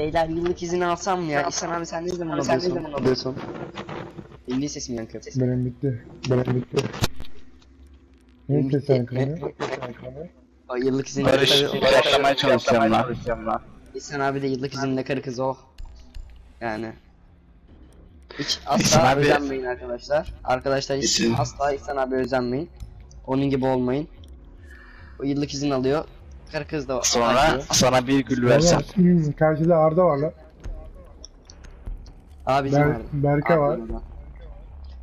Beyler yıllık izin alsam mı ya? İhsan abi sen ne zaman alıyorsun? alıyorsun? Milli sesim yankı. Benim bitti. Benim bitti. Ne ses yankıları? O yıllık izin Barış, barışlamaya çalışacağım lan. İhsan abi de yıllık izinle karı kızı o. Yani. Hiç asla abi- özenmeyin arkadaşlar. Arkadaşlar hiç İhsan- asla İhsan abi özenmeyin. Onun gibi olmayın. O yıllık izin alıyor. Karı kız da Sonra alıyor. sana bir gül versem. Hmm, karşıda Arda var lan. Aa bizim Ber vardı. Berke var. Arda burada.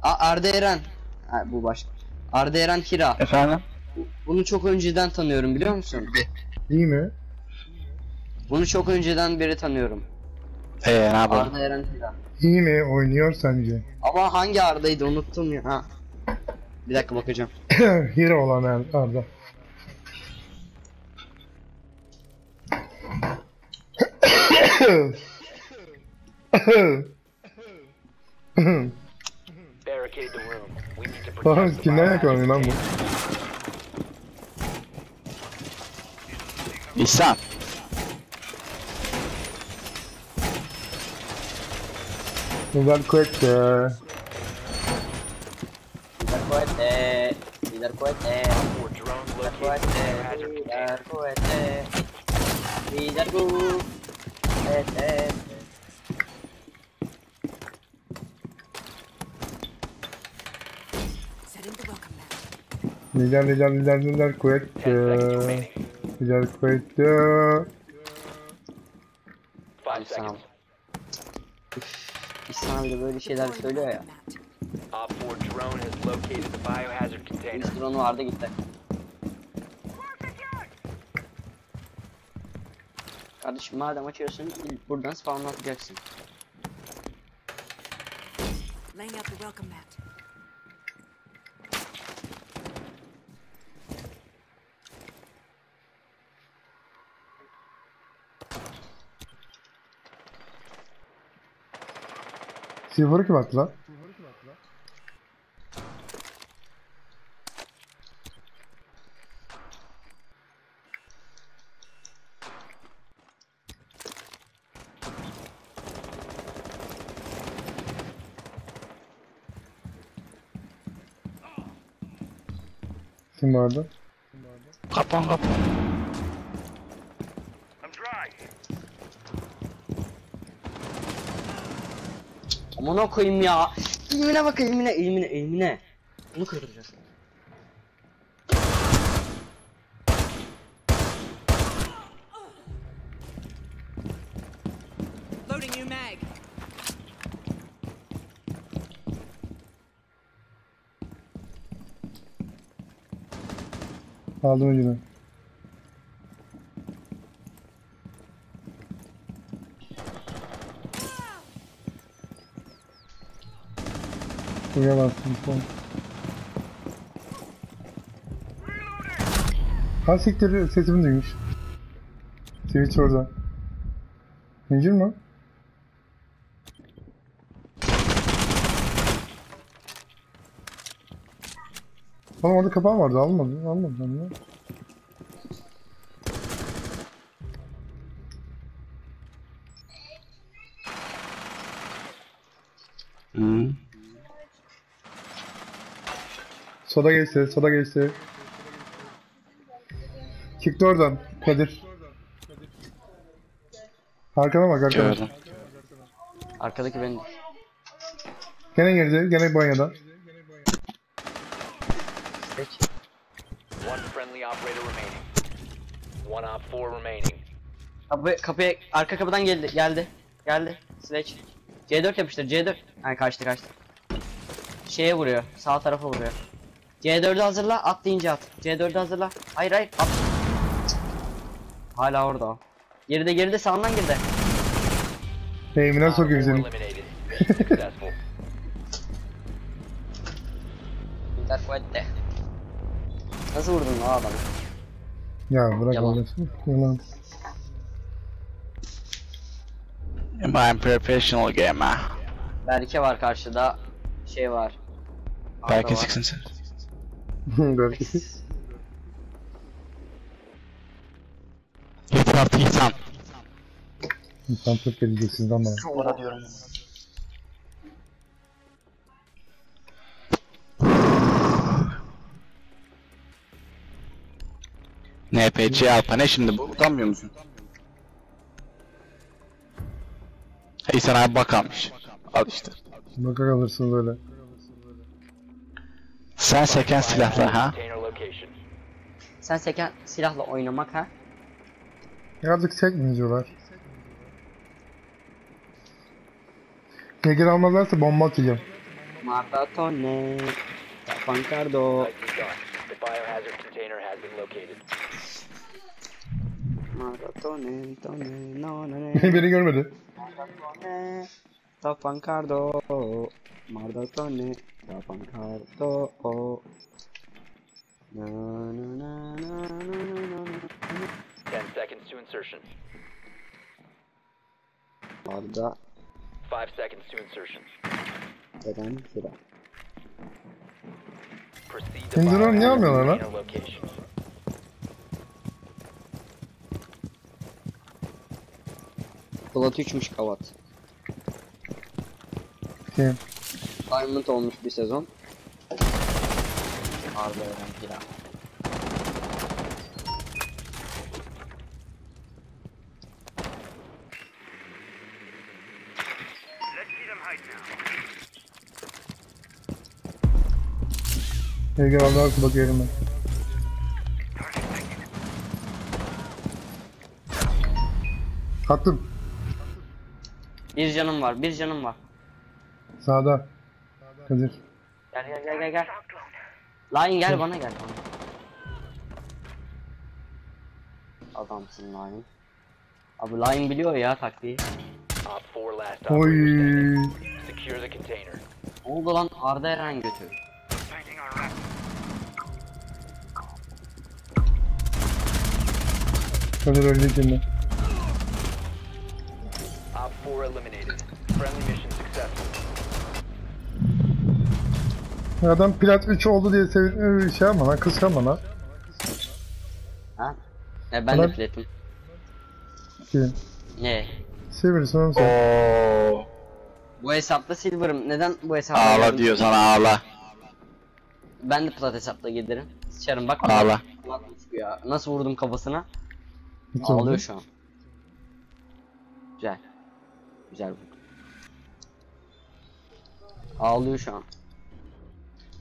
Aa Arda Eren. Ha, bu başka. Arda Eren Hira. Efendim? Bunu çok önceden tanıyorum biliyor musun? İyi mi? Bunu çok önceden beri tanıyorum. Eee Ee, ne yapalım? Arda Eren Hira. İyi mi? Oynuyor sence? Ama hangi Arda'ydı unuttum ya. Ha. Bir dakika bakacağım. Hero olan Arda. Barricade the room. We need to Lan protect the kimden biohazard yakalanıyor lan bu? İhsan. Güzel kuvvet ya. Lider kuvvete. Lider kuvvete. Four drones Lider located kuvvete. in the biohazard Lider container. Welcome mat. Lider lider lider lider kuvvet. Lider kuvvet. İhsan abi de böyle şeyler söylüyor ya. welcome mat. Op 4 drone has located the biohazard container. Biz drone'u vardı gitti. Kardeşim madem açıyorsun ilk buradan spawnlatacaksın. Laying out the welcome mat. Silver'ı kim attı lan? Kim vardı? Kapan kapan. Aman koyayım ya. İlmine bak ilmine ilmine ilmine. Bunu kırdıracağız. Loading new mag. Aldım önceden. Uyamazsın sen. Ha siktir sesimi duymuş. Twitch orada. Zincir mi? Oğlum orada kapağı vardı almadı. Almadı ben ya. Hı. Soda geçti, soda geçti. Çıktı oradan Kadir. Arkana bak arkana. Gördüm. Arkadaki benim. Gene girdi, gene banyoda. One friendly operator remaining. One op 4 remaining. Kapı, kapıya arka kapıdan geldi geldi. Geldi. Sledge. C4 yapıştır C4. Ay kaçtı kaçtı. Şeye vuruyor. Sağ tarafa vuruyor. C4'ü hazırla at deyince at. C4'ü hazırla. Hayır hayır at. Hala orada o. Geride geride sağından girdi. Eğimine Op 4 sokuyor seni. eliminated. Mission successful. Ya bırak Yalan. orası. Yalan. I'm professional gamer. Berke var karşıda. Şey var. Arda Belki var. sıksın sen. Belki. Yeter artık İhsan. İnsan çok gelecek sizden bana. Orada diyorum. NPC Alpa ne şimdi bu? Utanmıyor musun? Hey sen abi bakalmış. Al işte. Bakar alırsınız öyle. Sen seken silahla ha? Sen seken silahla oynamak ha? Birazcık çekmeyin diyorlar. Neger almazlarsa bomba atacağım. Maratone. Pancardo. The biohazard container has been located. Maratone. Tone. No no Beni, beni görmedi. ne. Tapancardo. Maratone. Tapancardo. Na na na na na na na. 10 seconds to insertion. Arda 5 seconds to insertion. eden silah. Proceed to biohazard almıyorlar lan? container location. Plat 3'müş kavat. Kim? Diamond olmuş bir sezon. Arda eden silah. Neger alırsa bak yerime. Attım. Bir canım var, bir canım var. Sağda. Kadir. Gel gel gel gel gel. Lion gel bana gel bana. Adamsın Lion. Abi Lion biliyor ya taktiği. Op 4 last Oy. operator standing. Secure the container. Ne oldu lan Arda Eren götü. Kadir öldü şimdi. 4 eliminated. Friendly mission successful. Adam plat 3 oldu diye sevin şey yapma lan kıskanma lan. Ha? E ben de Ulan- platin. Kim? Ne? Seversin oğlum sen. Oo. Bu hesapta silver'ım. Neden bu hesapta Ağla geldim? diyor sana ağla. Ben de plat hesapta giderim. Sıçarım bak. Ağla. Bu ya. Nasıl vurdum kafasına? Ağlıyor şu an. Güzel. Güzel bu. Ağlıyor şu an.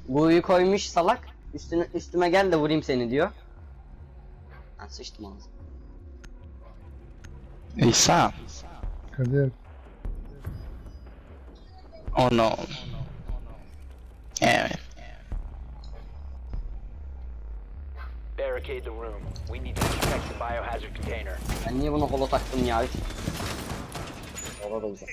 Bu'yu koymuş salak. Üstüne üstüme gel de vurayım seni diyor. Ben sıçtım ağzına. İhsan. Kadir. Oh no. Evet. Barricade the room. We need to protect the biohazard container. Ben niye buna holo taktım ya? Holo da güzel.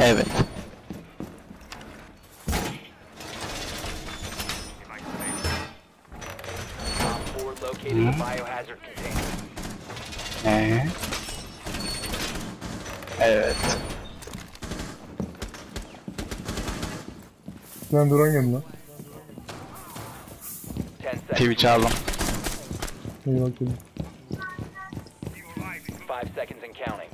Evet. Op 4 located the biohazard container. Ee? Evet. Ben duran geldi lan. 10 seconds. Twitch aldım. İyi bakayım. 5 seconds and counting.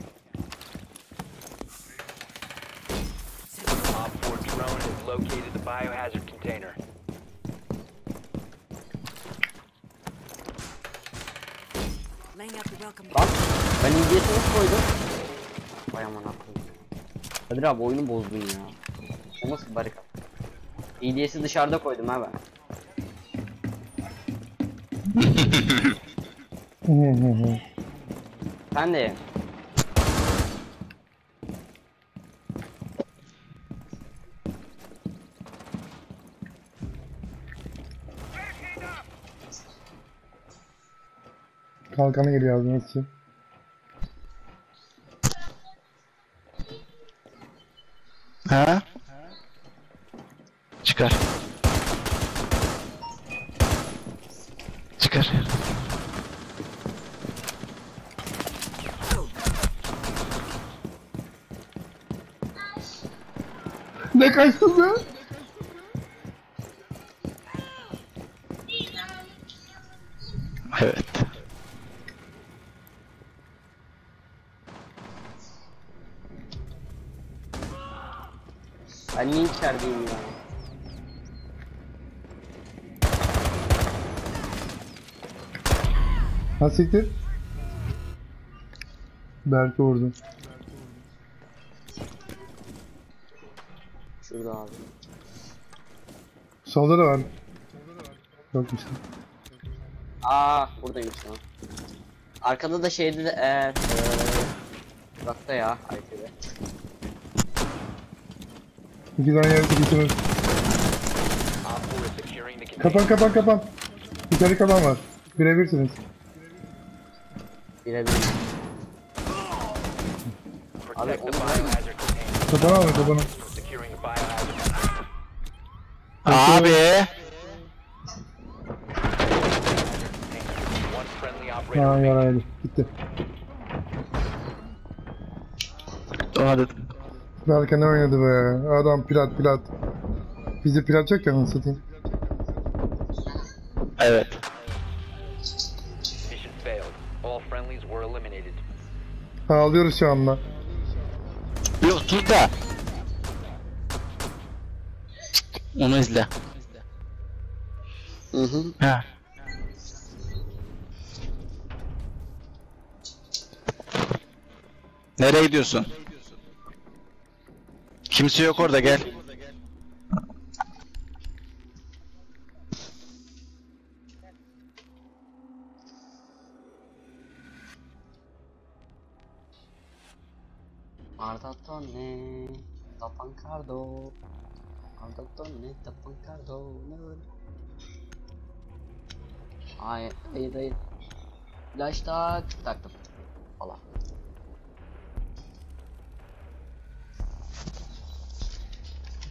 Op 4 drone has located the biohazard container. Laying out the welcome Lan mat. ben İngilizce nasıl koydum? Vay aman akıllı. Kadir abi oyunu bozdun ya. O nasıl bir barikat? EDS'i dışarıda koydum ha ben. Sen de. Kalkanı geliyor ağzına için. Ha? Çıkar. Ben niye içerideyim ya? Ha siktir. Berke vurdu. Şurada abi. Solda da var. Yokmuş. Aa buradaymış lan. Arkada da şeyde de eee eee, Uzakta ya Ayşe'de. İki tane yer tutuyorsunuz. Op 4 is securing the container. Kapan kapan kapan. Bir tane kapan var. Birebirsiniz. Birebir. Biohazard container. Kapan alın kapanı. Abi. Ha yaraydı. Gitti. Hadi. Berke ne oynadı be? Adam plat plat. Bizde plat yok ya onu satayım. Evet. Ağlıyoruz şu anda. Yok dur da. Onu izle. Hı hı. Ha. Nereye gidiyorsun? Kimse yok orada gel. Ardatone, Tapancardo. Ardatone, Tapancardo. Hayır, hayır, hayır. Flash tak, taktım. Allah.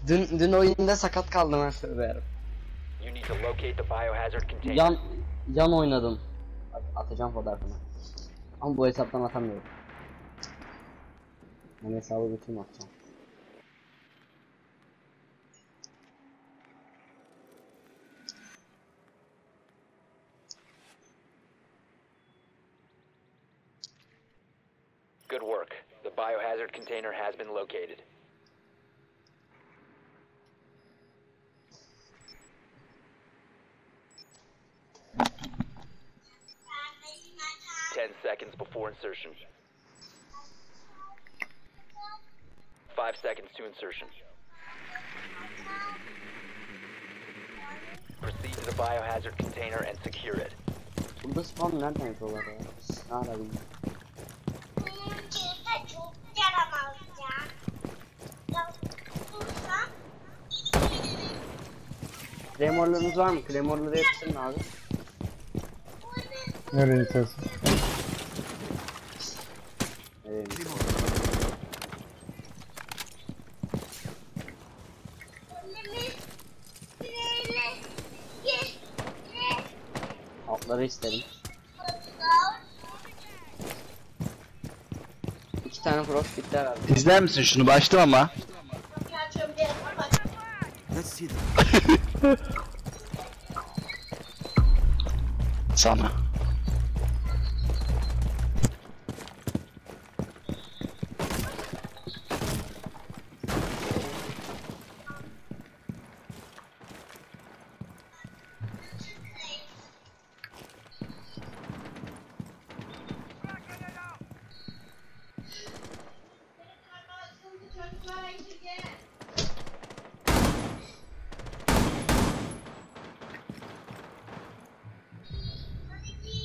Dün, dün oyunda sakat kaldım ben söylerim. You need to locate the biohazard container. Yan, yan oynadım. At- Atacağım fotoğrafını. Ama bu hesaptan atamıyorum. Ben hesabı bütün atacağım. Good work. The biohazard container has been located. Seconds before insertion. Five seconds to insertion. Proceed to the biohazard container and secure it. Burada spam nereden yapıyorlar ya? Ne ara bilmiyorum. Benimki de çok yaramaz ya. Ya bulsam Claymore'larınız var mı? Claymore'ları yapıştırın abi. Nereye istersin? Evet. elimi böyle bir Altları isterim. İki tane frost bitti herhalde. İzler misin şunu başta ama. Sana.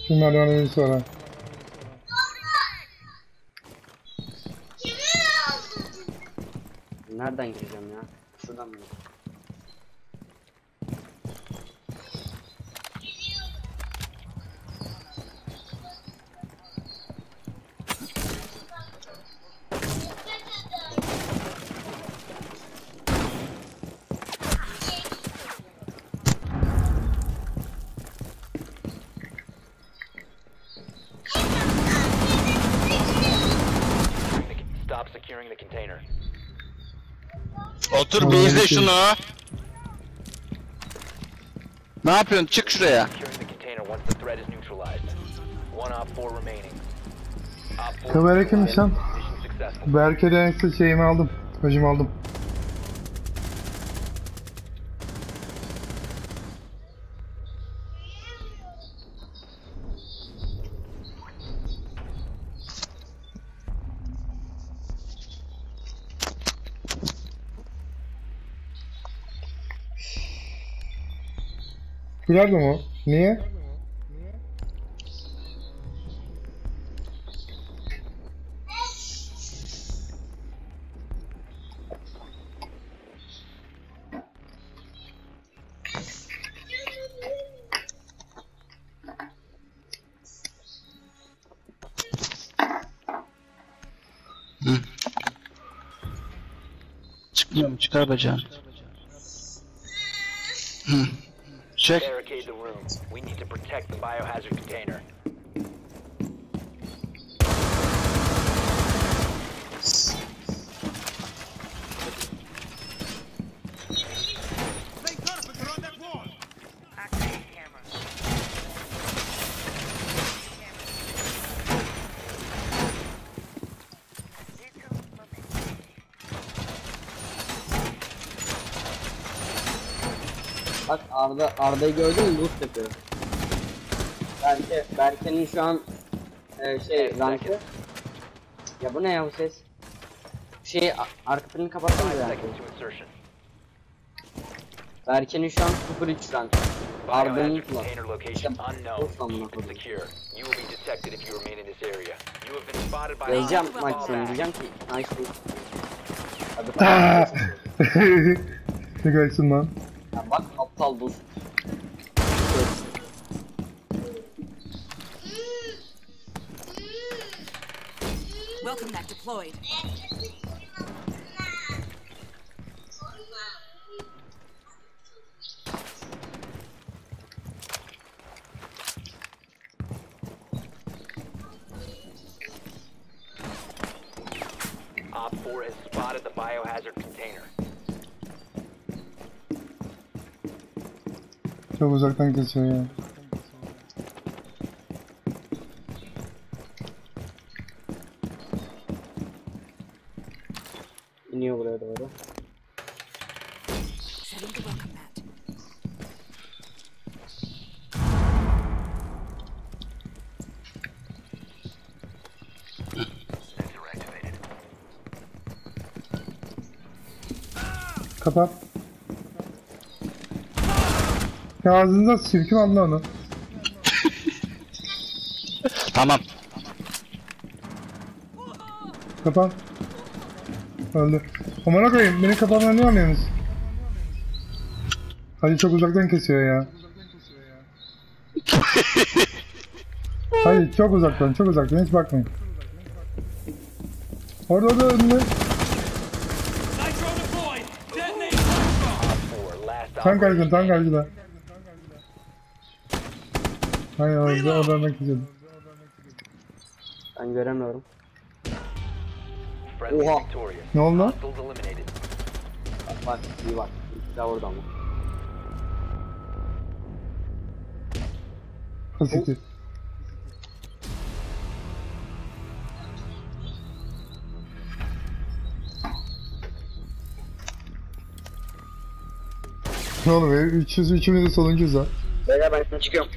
Şu ha. Kimi öldürdün? Nereden gireceğim ya? Şuradan mı? Stop securing the container. Otur bir izle şunu. Ne yapıyorsun? Çık şuraya. Securing the container once the threat is neutralized. One Op 4 remaining. Op 4 Kamera kimmiş lan? Mission successful. Şeyimi aldım. Hacımı aldım. Bilardo mu? Niye? Çıkmıyor mu? Çıkar bacağını. Hı. Çek. Protect the biohazard container. Bak Arda Arda'yı gördün mü? Boost yapıyor. Berke, Berke'nin şu an e, şey Evet, rankı. Berke. Ya bu ne ya bu ses? Şey arka planını kapatsanıza Five ya. Berke'nin şu an 0-3 rankı. Arda'nın location İşte by Yazacağım maç sonu diyeceğim ki nice. Hadi ne kaçsın lan? Ya bak aptal boost. Welcome back deployed. Op 4 has spotted the biohazard container. Çok uzaktan geçiyor ya. Kapat. Ya ağzınıza sirkim aldı onu. Tamam. Kapat. Öldü. Amına koyayım beni kapatma niye alıyorsunuz? Hadi çok uzaktan kesiyor ya. Hayır çok uzaktan çok uzaktan hiç bakmayın. Orada orada önünde. Op 4, last Tam operator karşıda tam standing. karşıda. Hayır orada oradan kesiyordum. Ben göremiyorum. Oha. Ne oldu? Bak iyi bak. İkisi de orada mı? Hasiti. Ne oğlum ya? 300 üçümüz de sonuncuyuz ha. Beyler ben çıkıyorum.